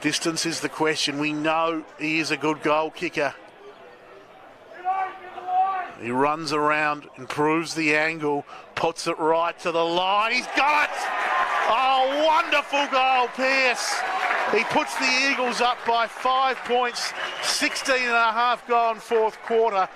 Distance is the question. We know he is a good goal kicker. He runs around, improves the angle, puts it right to the line. He's got it! Oh, wonderful goal, Pearce. He puts the Eagles up by five points, 16 and a half gone fourth quarter.